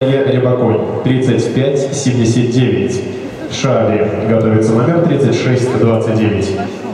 Рябаконь, 35-79. Шари готовится номер 36-29.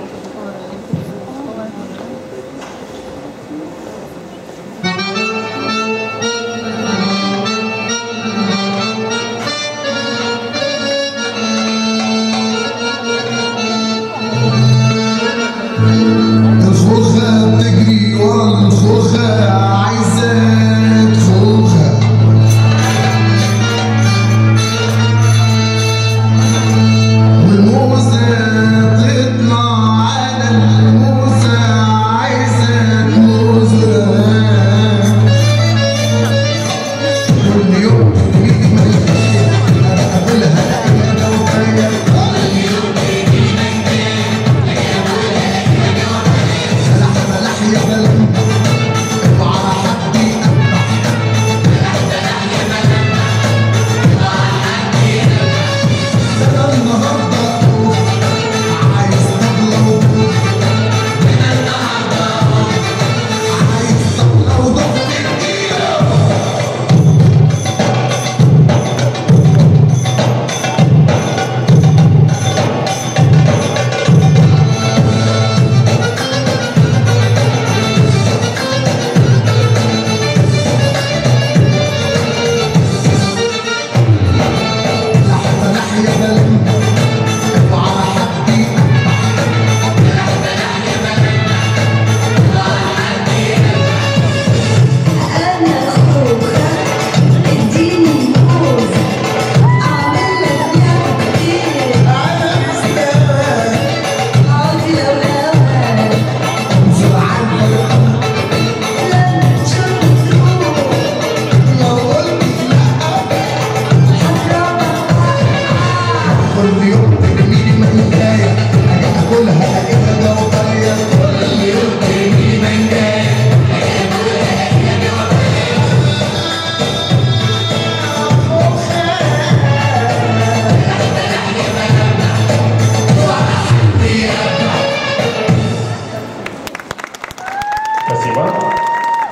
Спасибо.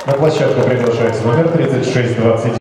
На площадку приглашается номер 3620.